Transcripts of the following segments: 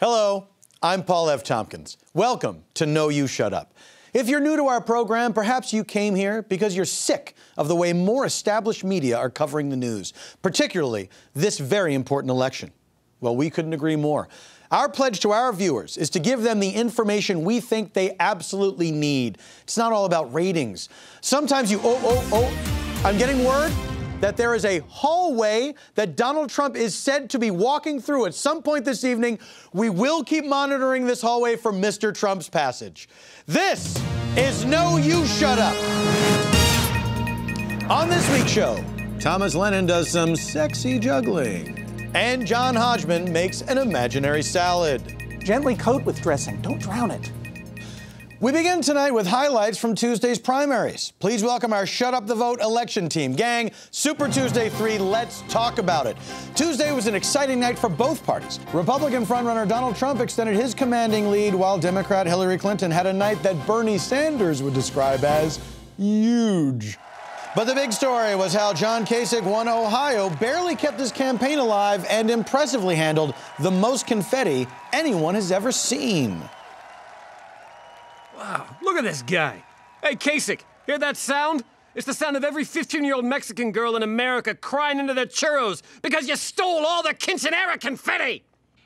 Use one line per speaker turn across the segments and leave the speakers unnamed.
Hello, I'm Paul F. Tompkins. Welcome to No You Shut Up. If you're new to our program, perhaps you came here because you're sick of the way more established media are covering the news, particularly this very important election. Well, we couldn't agree more. Our pledge to our viewers is to give them the information we think they absolutely need. It's not all about ratings. Sometimes you, oh, oh, oh, I'm getting word that there is a hallway that Donald Trump is said to be walking through at some point this evening. We will keep monitoring this hallway for Mr. Trump's passage. This is No You Shut Up. On this week's show, Thomas Lennon does some sexy juggling, and John Hodgman makes an imaginary salad.
Gently coat with dressing, don't drown it.
We begin tonight with highlights from Tuesday's primaries. Please welcome our Shut Up the Vote election team. Gang, Super Tuesday 3, let's talk about it. Tuesday was an exciting night for both parties. Republican frontrunner Donald Trump extended his commanding lead, while Democrat Hillary Clinton had a night that Bernie Sanders would describe as huge. But the big story was how John Kasich won Ohio, barely kept his campaign alive, and impressively handled the most confetti anyone has ever seen.
Wow, look at this guy. Hey, Kasich, hear that sound? It's the sound of every 15 year old Mexican girl in America crying into their churros because you stole all the quinceanera confetti!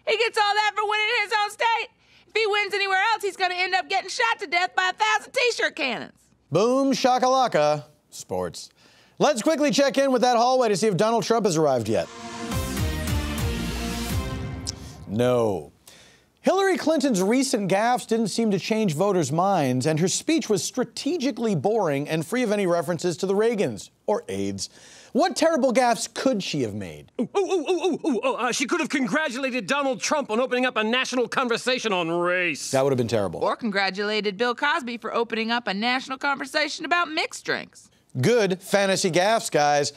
He gets all that for winning his own state. If he wins anywhere else, he's gonna end up getting shot to death by a thousand t shirt cannons.
Boom shakalaka. Sports. Let's quickly check in with that hallway to see if Donald Trump has arrived yet. No. Hillary Clinton's recent gaffes didn't seem to change voters' minds, and her speech was strategically boring and free of any references to the Reagans or AIDS. What terrible gaffes could she have made?
Ooh, ooh, ooh, ooh, ooh, oh, uh, she could have congratulated Donald Trump on opening up a national conversation on race.
That would have been terrible.
Or congratulated Bill Cosby for opening up a national conversation about mixed drinks.
Good fantasy gaffes, guys.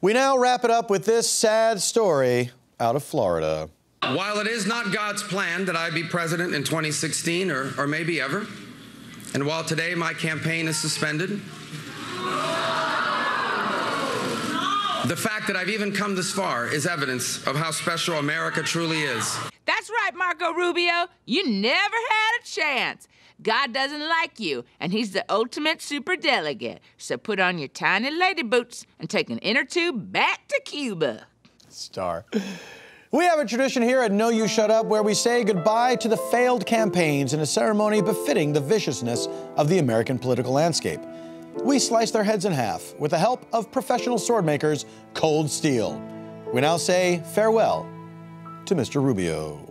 We now wrap it up with this sad story out of Florida.
While it is not God's plan that I be president in 2016 or, or maybe ever, and while today my campaign is suspended, the fact that I've even come this far is evidence of how special America truly is.
That's right, Marco Rubio. You never had a chance. God doesn't like you, and He's the ultimate super delegate. So put on your tiny lady boots and take an inner tube back to Cuba.
Star. We have a tradition here at No You Shut Up where we say goodbye to the failed campaigns in a ceremony befitting the viciousness of the American political landscape. We slice their heads in half with the help of professional sword makers Cold Steel. We now say farewell to Mr. Rubio.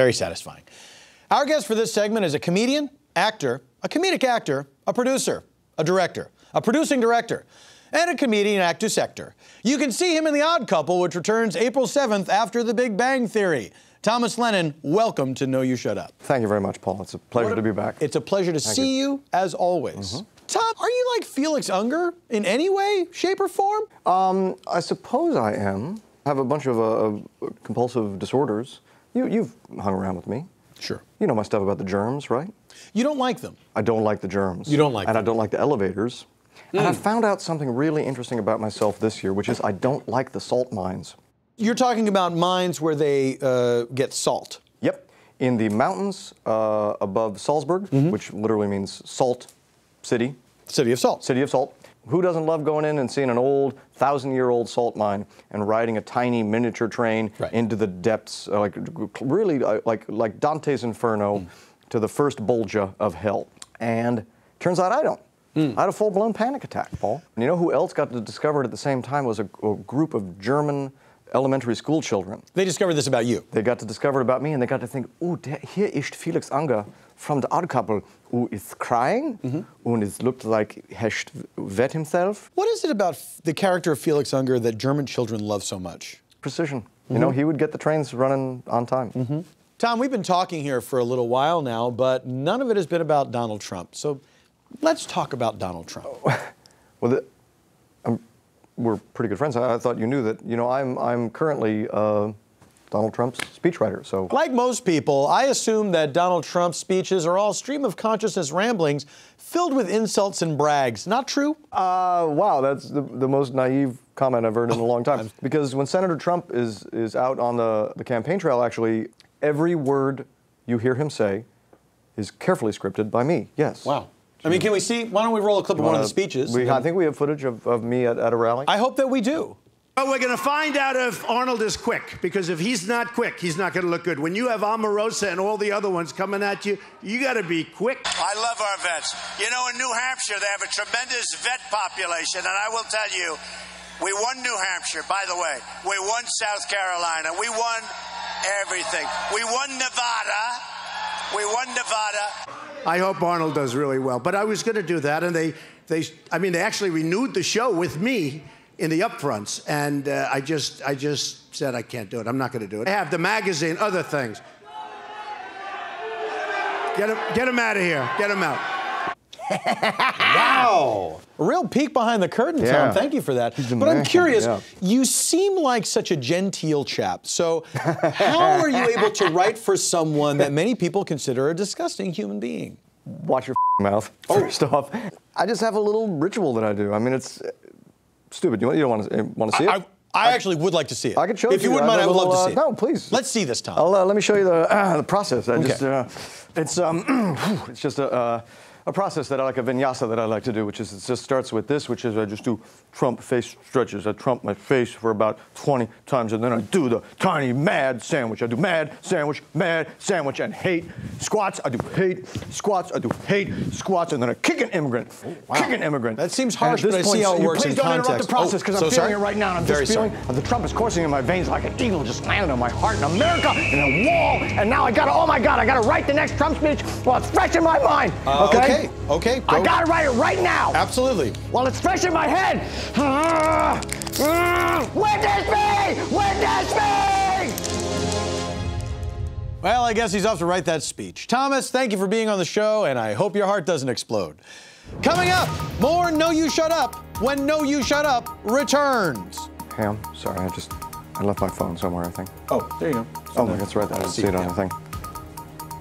Very satisfying. Our guest for this segment is a comedian, actor, a comedic actor, a producer, a director, a producing director, and a comedian actor sector. You can see him in The Odd Couple, which returns April 7th after The Big Bang Theory. Thomas Lennon, welcome to No You Shut Up.
Thank you very much, Paul. It's a pleasure
a,
to be back.
It's a pleasure to
Thank
see you. you. as always. Mm-hmm. Tom, are you like Felix Unger in any way, shape, or form?
Um, I suppose I am. I have a bunch of uh, compulsive disorders. You, you've hung around with me.
Sure.
You know my stuff about the germs, right?
You don't like them.
I don't like the germs.
You don't like
And
them.
I don't like the elevators. Mm. And I
Hmm.
found out something really interesting about myself this year, which is I don't like the salt mines.
You're talking about mines where they uh, get salt.
Yep. In the mountains uh, above Salzburg,
Mm-hmm.
which literally means salt city,
City of Salt.
city of salt. Who doesn't love going in and seeing an old thousand-year-old salt mine and riding a tiny miniature train
Right.
into the depths, uh, like really uh, like like Dante's Inferno, to the first bolgia of hell? And turns out I don't. I had a full-blown panic attack, Paul. And you know who else got to discover it at the same time was a, a group of German elementary school children.
They discovered this about you.
They got to discover it about me, and they got to think, oh, der, here is Felix Unger from the odd couple who is crying, and it looked like he has wet himself.
What is it about f- the character of Felix Unger that German children love so much?
Precision. You know, he would get the trains running on time.
Tom, we've been talking here for a little while now, but none of it has been about Donald Trump. So let's talk about Donald Trump.
Well, the, um, we're pretty good friends. I, I thought you knew that. You know, I'm I'm currently uh, Donald Trump's speechwriter. So
Like most people, I assume that Donald Trump's speeches are all stream of consciousness ramblings filled with insults and brags. Not true?
Uh, wow, that's the, the most naive comment I've heard in a long time. Because when Senator Trump is, is out on the, the campaign trail, actually, every word you hear him say is carefully scripted by me. Yes.
Wow. I mean, can we see? Why don't we roll a clip of one of the speeches?
We, I think we have footage of, of me at, at a rally.
I hope that we do.
But we're going to find out if Arnold is quick, because if he's not quick, he's not going to look good. When you have Omarosa and all the other ones coming at you, you got to be quick.
I love our vets. You know, in New Hampshire, they have a tremendous vet population, and I will tell you, we won New Hampshire, by the way. We won South Carolina. We won everything. We won Nevada. We won Nevada.
I hope Arnold does really well. But I was going to do that, and they, they, I mean, they actually renewed the show with me in the upfronts, and uh, I just, I just said I can't do it. I'm not going to do it. I have the magazine, other things. Get him, get him out of here. Get him out.
Wow. A real peek behind the curtain,
Yeah.
Tom. Thank you for that.
He's the
But I'm curious,
yeah.
you seem like such a genteel chap. So, how are you able to write for someone that many people consider a disgusting human being?
Watch your mouth,
Oh.
first off. I just have a little ritual that I do. I mean, it's uh, stupid. You, you don't want to, want to see it?
I, I actually would like to see it.
I could show
If you If
you.
wouldn't mind, I would love to see it.
uh, no, please.
Let's see this, Tom.
I'll, uh, let me show you the, uh, the process. I
Okay.
just, uh, it's, um, it's just a, uh, a process that I like, a vinyasa that I like to do, which is it just starts with this, which is I just do Trump face stretches. I trump my face for about 20 times, and then I do the tiny mad sandwich. I do mad sandwich, mad sandwich, and hate squats. I do hate squats. I do hate squats, and then I kick an immigrant. Kick an immigrant.
That seems harsh,
this
but I see how it works
please
in
don't interrupt
context.
the process
Oh,
because
so
I'm feeling
sorry?
it right now, and I'm
Very
just feeling
sorry.
the Trump is coursing in my veins like an eagle just landed on my heart in America in a wall. And now I gotta, oh my God, I gotta write the next Trump speech while it's fresh in my mind.
Uh,
okay?
okay, okay,
I
go.
gotta write it right now
Absolutely.
while it's fresh in my head. Ah, ah, witness me! Witness me!
Well, I guess he's off to write that speech. Thomas, thank you for being on the show, and I hope your heart doesn't explode. Coming up, more No You Shut Up when No You Shut Up returns.
Hey, I'm sorry, I just, I left my phone somewhere, I think.
Oh, there you go.
Oh, that's right, I didn't see it on the thing.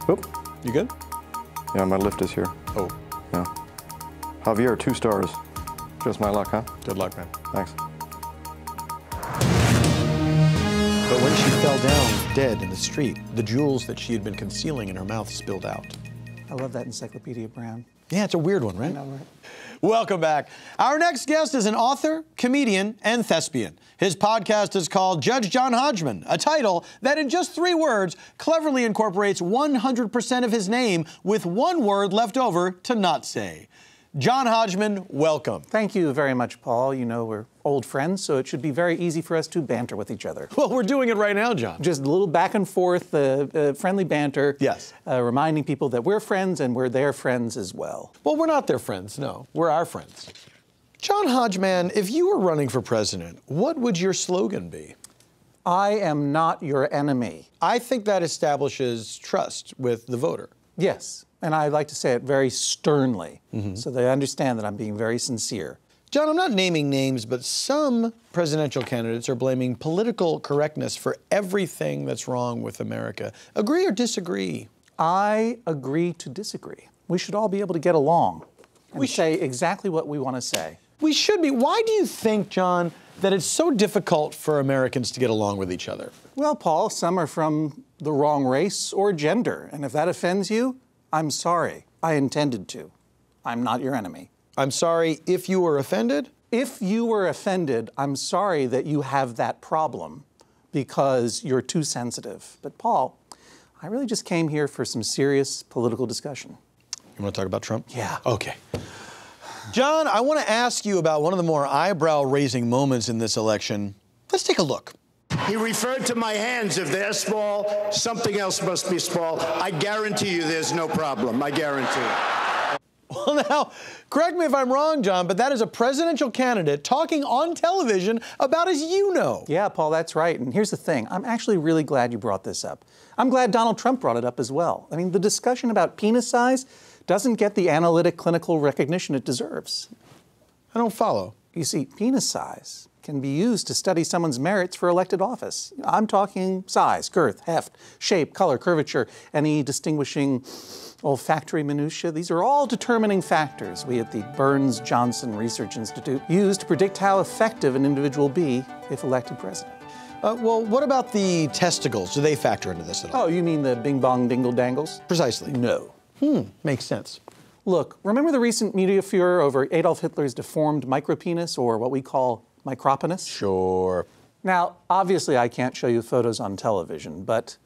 Oop,
You good?
yeah, my lift is here.
Oh,
Yeah. Javier, two stars. Just my luck, huh?
good luck, man.
Thanks.
But when she fell down dead in the street, the jewels that she had been concealing in her mouth spilled out.
I love that Encyclopedia Brown.
Yeah, it's a weird one, right?
I know, right?
Welcome back. Our next guest is an author, comedian, and thespian. His podcast is called Judge John Hodgman, a title that, in just three words, cleverly incorporates 100% of his name with one word left over to not say. John Hodgman, welcome.
Thank you very much, Paul. You know, we're old friends, so it should be very easy for us to banter with each other.
Well, we're doing it right now, John.
Just a little back and forth, uh, uh, friendly banter.
Yes.
Uh, reminding people that we're friends and we're their friends as well.
Well, we're not their friends, no. We're our friends. John Hodgman, if you were running for president, what would your slogan be?
I am not your enemy.
I think that establishes trust with the voter.
Yes. And I like to say it very sternly
Mm-hmm.
so they understand that I'm being very sincere.
John, I'm not naming names, but some presidential candidates are blaming political correctness for everything that's wrong with America. Agree or disagree?
I agree to disagree. We should all be able to get along and
We
say exactly what we want to say.
We should be. Why do you think, John, that it's so difficult for Americans to get along with each other?
Well, Paul, some are from the wrong race or gender, and if that offends you, I'm sorry. I intended to. I'm not your enemy.
I'm sorry if you were offended.
If you were offended, I'm sorry that you have that problem because you're too sensitive. But, Paul, I really just came here for some serious political discussion.
You want to talk about Trump?
Yeah.
Okay. John, I want to ask you about one of the more eyebrow raising moments in this election. Let's take a look.
He referred to my hands. If they're small, something else must be small. I guarantee you there's no problem. I guarantee.
Well, now, correct me if I'm wrong, John, but that is a presidential candidate talking on television about as you know.
Yeah, Paul, that's right. And here's the thing I'm actually really glad you brought this up. I'm glad Donald Trump brought it up as well. I mean, the discussion about penis size doesn't get the analytic clinical recognition it deserves.
I don't follow.
You see, penis size can be used to study someone's merits for elected office. I'm talking size, girth, heft, shape, color, curvature, any distinguishing olfactory minutiae. These are all determining factors we at the Burns Johnson Research Institute use to predict how effective an individual will be if elected president.
Uh, well, what about the testicles? Do they factor into this at all?
Oh, you mean the bing bong dingle dangles?
Precisely.
No.
Hmm, makes sense.
Look, remember the recent media furor over Adolf Hitler's deformed micropenis, or what we call micropenis?
Sure.
Now, obviously, I can't show you photos on television, but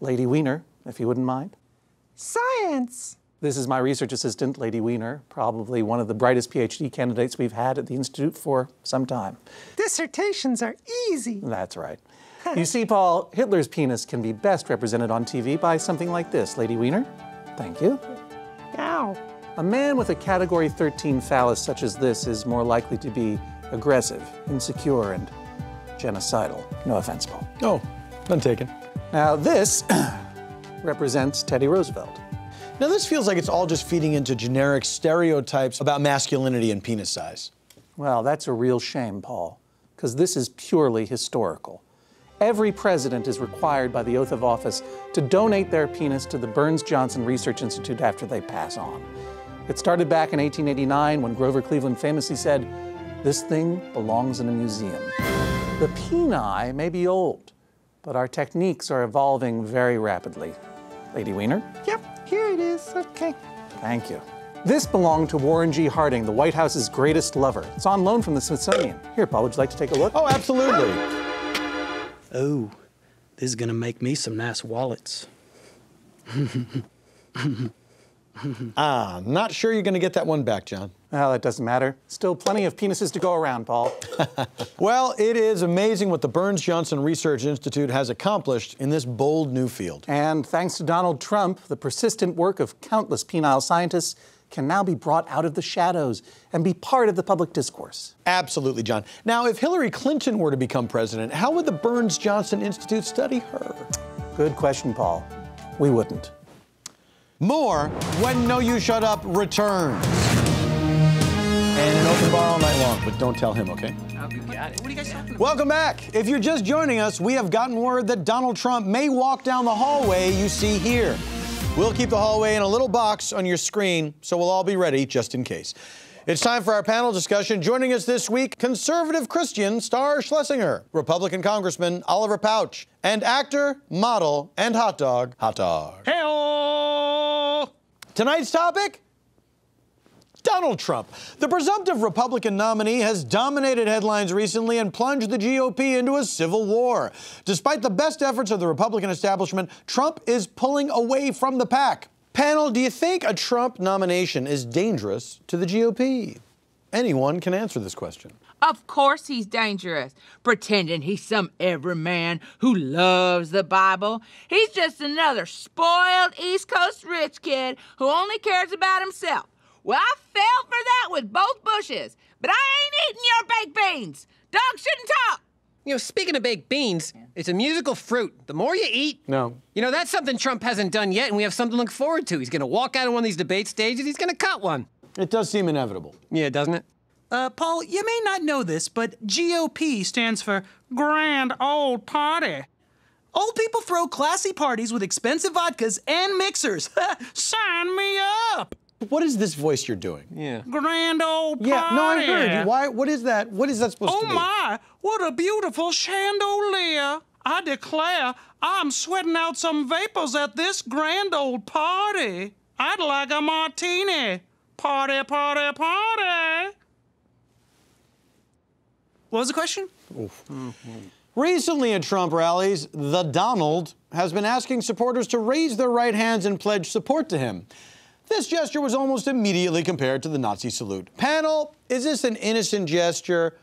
Lady Wiener, if you wouldn't mind.
Science!
This is my research assistant, Lady Wiener, probably one of the brightest PhD candidates we've had at the Institute for some time.
Dissertations are easy.
That's right. you see, Paul, Hitler's penis can be best represented on TV by something like this. Lady Wiener, thank you.
Ow.
A man with a category 13 phallus such as this is more likely to be aggressive, insecure, and genocidal. No offense, Paul.
Oh, none taken.
Now, this represents Teddy Roosevelt.
Now, this feels like it's all just feeding into generic stereotypes about masculinity and penis size.
Well, that's a real shame, Paul, because this is purely historical. Every president is required by the oath of office to donate their penis to the Burns Johnson Research Institute after they pass on. It started back in 1889 when Grover Cleveland famously said, This thing belongs in a museum. The peni may be old, but our techniques are evolving very rapidly. Lady Wiener?
Yep, here it is. Okay.
Thank you. This belonged to Warren G. Harding, the White House's greatest lover. It's on loan from the Smithsonian. Here, Paul, would you like to take a look?
Oh, absolutely.
Oh, this is gonna make me some nice wallets.
ah, not sure you're going to get that one back, John.
Well, that doesn't matter. Still plenty of penises to go around, Paul.
well, it is amazing what the Burns Johnson Research Institute has accomplished in this bold new field.
And thanks to Donald Trump, the persistent work of countless penile scientists can now be brought out of the shadows and be part of the public discourse.
Absolutely, John. Now, if Hillary Clinton were to become president, how would the Burns Johnson Institute study her?
Good question, Paul. We wouldn't.
More when No You Shut Up returns. And an open bar all night long, but don't tell him, okay?
You got it. What are you guys talking about?
Welcome back. If you're just joining us, we have gotten word that Donald Trump may walk down the hallway you see here. We'll keep the hallway in a little box on your screen, so we'll all be ready just in case. It's time for our panel discussion. Joining us this week, conservative Christian Star Schlesinger, Republican Congressman Oliver Pouch, and actor, model, and hot dog, Hot Dog.
Hey,
Tonight's topic? Donald Trump. The presumptive Republican nominee has dominated headlines recently and plunged the GOP into a civil war. Despite the best efforts of the Republican establishment, Trump is pulling away from the pack. Panel, do you think a Trump nomination is dangerous to the GOP? Anyone can answer this question.
Of course he's dangerous, pretending he's some everyman who loves the Bible. He's just another spoiled East Coast rich kid who only cares about himself. Well, I fell for that with both bushes, but I ain't eating your baked beans. Dogs shouldn't talk.
You know, speaking of baked beans, it's a musical fruit. The more you eat,
no.
You know, that's something Trump hasn't done yet, and we have something to look forward to. He's going to walk out on one of these debate stages, he's going to cut one.
It does seem inevitable.
Yeah, doesn't it?
Uh, Paul, you may not know this, but GOP stands for Grand Old Party. Old people throw classy parties with expensive vodkas and mixers. Sign me up!
What is this voice you're doing?
Yeah.
Grand old party.
Yeah, no, I heard you. Why? What is that? What is that supposed
oh
to be?
Oh my! What a beautiful chandelier! I declare, I'm sweating out some vapors at this grand old party. I'd like a martini. Party, party, party. What was the question?
Recently at Trump rallies, the Donald has been asking supporters to raise their right hands and pledge support to him. This gesture was almost immediately compared to the Nazi salute. Panel, is this an innocent gesture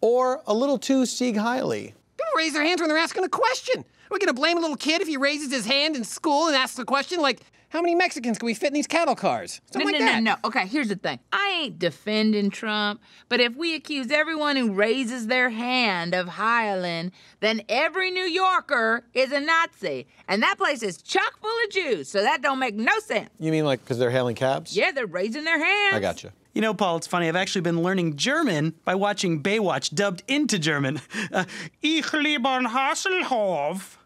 or a little too Sieg Heily?
People raise their hands when they're asking a question. Are we going to blame a little kid if he raises his hand in school and asks a question like, how many Mexicans can we fit in these cattle cars?
Something no, no, like no, no, no. Okay, here's the thing. I ain't defending Trump, but if we accuse everyone who raises their hand of heiling, then every New Yorker is a Nazi. And that place is chock full of Jews, so that don't make no sense.
You mean like because they're hailing cabs?
Yeah, they're raising their hands.
I got you.
You know, Paul, it's funny. I've actually been learning German by watching Baywatch dubbed into German. Uh, ich liebe Hasselhoff.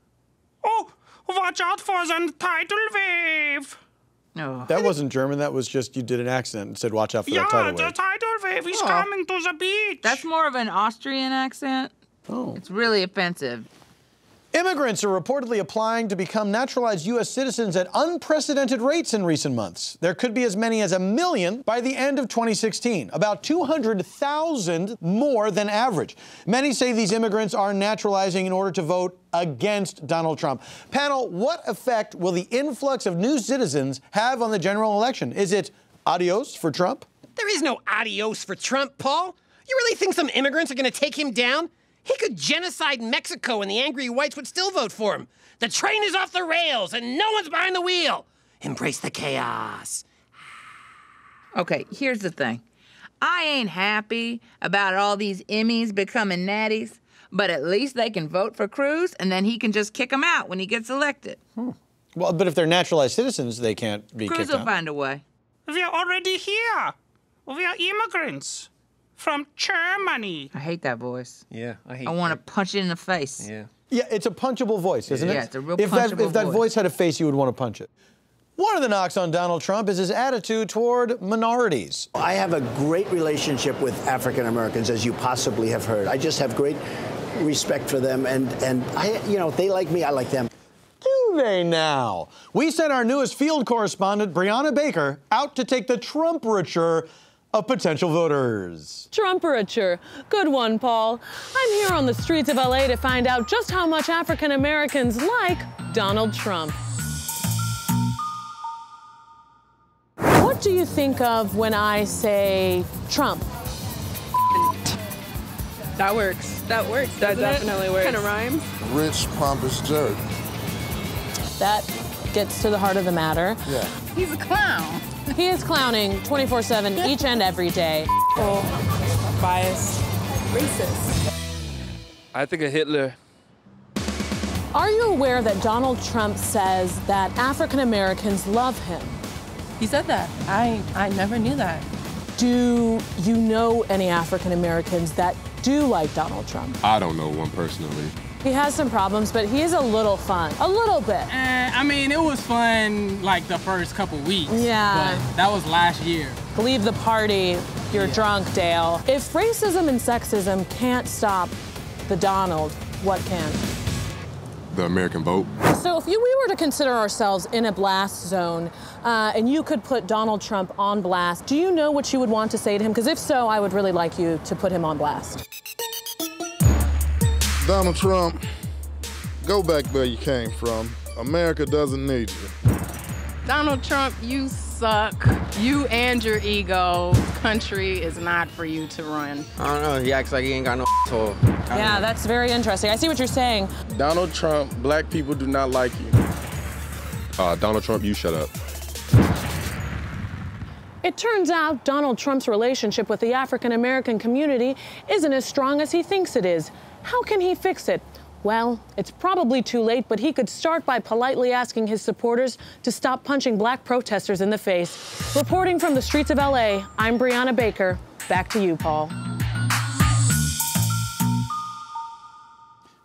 Oh, watch out for the tidal wave.
No.
That wasn't German. That was just you did an accent and said, "Watch out for
Yeah,
that tidal
the tidal wave is
Oh.
coming to the beach.
That's more of an Austrian accent.
Oh.
It's really offensive.
Immigrants are reportedly applying to become naturalized U.S. citizens at unprecedented rates in recent months. There could be as many as a million by the end of 2016, about 200,000 more than average. Many say these immigrants are naturalizing in order to vote against Donald Trump. Panel, what effect will the influx of new citizens have on the general election? Is it adios for Trump?
There is no adios for Trump, Paul. You really think some immigrants are going to take him down? He could genocide Mexico and the angry whites would still vote for him. The train is off the rails and no one's behind the wheel. Embrace the chaos.
Okay, here's the thing. I ain't happy about all these Emmys becoming natties, but at least they can vote for Cruz and then he can just kick them out when he gets elected. Hmm.
Well, but if they're naturalized citizens, they can't be
Cruz
kicked
will find a way.
We are already here. We are immigrants from Germany.
I hate that voice.
Yeah, I hate
I want to punch it in the face.
Yeah.
Yeah, it's a punchable voice, isn't it?
Yeah, it's a real
if that,
punchable
if that
voice.
voice had a face, you would want to punch it. One of the knocks on Donald Trump is his attitude toward minorities.
I have a great relationship with African Americans, as you possibly have heard. I just have great respect for them, and and I, you know, they like me, I like them.
Do they now? We sent our newest field correspondent, Brianna Baker, out to take the temperature of potential voters.
Trumperature. Good one, Paul. I'm here on the streets of LA to find out just how much African Americans like Donald Trump. What do you think of when I say Trump?
That works. That works. That definitely works. Kind of rhymes.
Rich, pompous jerk.
That gets to the heart of the matter.
Yeah.
He's a clown. He is clowning 24 7 each and every day.
Oh, biased. Racist.
I think of Hitler.
Are you aware that Donald Trump says that African Americans love him?
He said that. I I never knew that.
Do you know any African Americans that do like Donald Trump?
I don't know one personally.
He has some problems, but he is a little fun. A little bit.
Eh, I mean, it was fun like the first couple weeks.
Yeah.
But that was last year.
Leave the party. You're drunk, Dale. If racism and sexism can't stop the Donald, what can?
The American vote.
So, if you, we were to consider ourselves in a blast zone uh, and you could put Donald Trump on blast, do you know what you would want to say to him? Because if so, I would really like you to put him on blast.
Donald Trump, go back where you came from. America doesn't need you.
Donald Trump, you suck. You and your ego. Country is not for you to run.
I don't know. He acts like he ain't got no asshole.
Yeah, that's very interesting. I see what you're saying.
Donald Trump, black people do not like you.
Uh, Donald Trump, you shut up.
It turns out Donald Trump's relationship with the African American community isn't as strong as he thinks it is. How can he fix it? Well, it's probably too late, but he could start by politely asking his supporters to stop punching black protesters in the face. Reporting from the streets of LA, I'm Brianna Baker. Back to you, Paul.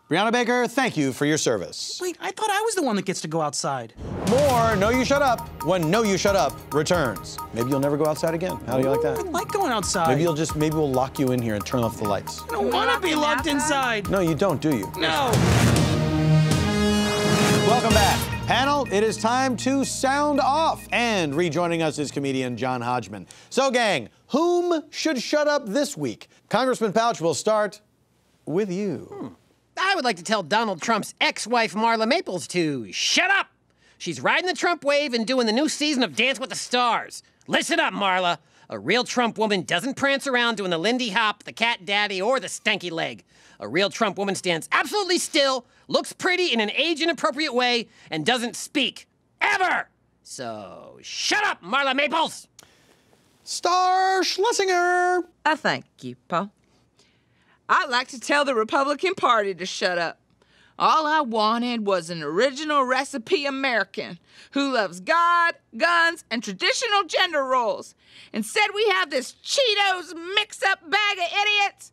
Brianna Baker, thank you for your service.
Wait, I thought I was the one that gets to go outside.
More No You Shut Up when No You Shut Up returns. Maybe you'll never go outside again. How do you like that?
I like going outside.
Maybe you'll just maybe we'll lock you in here and turn off the lights.
I don't want to be locked inside.
No, you don't, do you?
No.
Welcome back. Panel, it is time to sound off. And rejoining us is comedian John Hodgman. So, gang, whom should shut up this week? Congressman Pouch will start with you.
I would like to tell Donald Trump's ex wife, Marla Maples, to shut up. She's riding the Trump wave and doing the new season of Dance with the Stars. Listen up, Marla. A real Trump woman doesn't prance around doing the Lindy Hop, the Cat Daddy, or the Stanky Leg. A real Trump woman stands absolutely still, looks pretty in an age inappropriate way, and doesn't speak. Ever! So, shut up, Marla Maples!
Star Schlesinger!
I thank you, Paul. I'd like to tell the Republican Party to shut up. All I wanted was an original recipe American who loves God, guns, and traditional gender roles. Instead, we have this Cheetos mix up bag of idiots.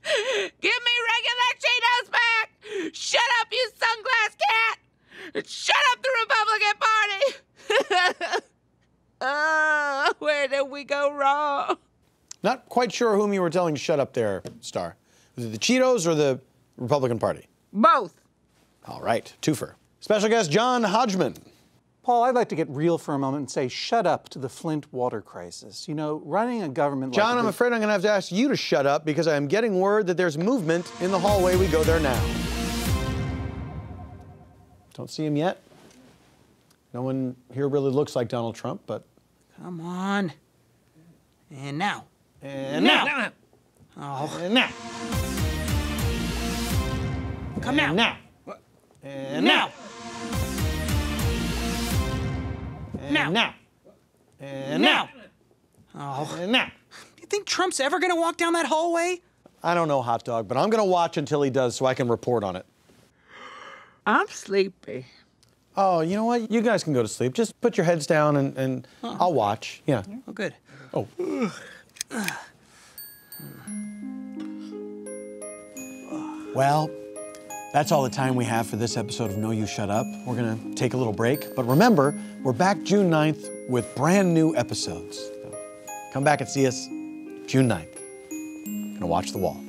Give me regular Cheetos back! Shut up, you sunglass cat! Shut up, the Republican Party! oh, where did we go wrong?
Not quite sure whom you were telling to shut up there, Star. Was it the Cheetos or the Republican Party?
Both.
All right, twofer. Special guest John Hodgman.
Paul, I'd like to get real for a moment and say shut up to the Flint water crisis. You know, running a government
John,
like
I'm
this-
afraid I'm going to have to ask you to shut up because I am getting word that there's movement in the hallway. We go there now. Don't see him yet. No one here really looks like Donald Trump, but.
Come on. And now.
And
now.
now.
Oh.
Eh, and eh, now.
Come eh, now.
Now. And
now.
And
now.
now. And
now.
now.
Oh. oh.
And now.
You think Trump's ever gonna walk down that hallway?
I don't know, hot dog, but I'm going to watch until he does so I can report on it.
I'm sleepy.
Oh, you know what? You guys can go to sleep. Just put your heads down and, and I'll watch. Yeah.
Oh, good.
Oh. Well, that's all the time we have for this episode of No You Shut Up. We're going to take a little break. But remember, we're back June 9th with brand new episodes. So come back and see us June 9th. Gonna watch the wall.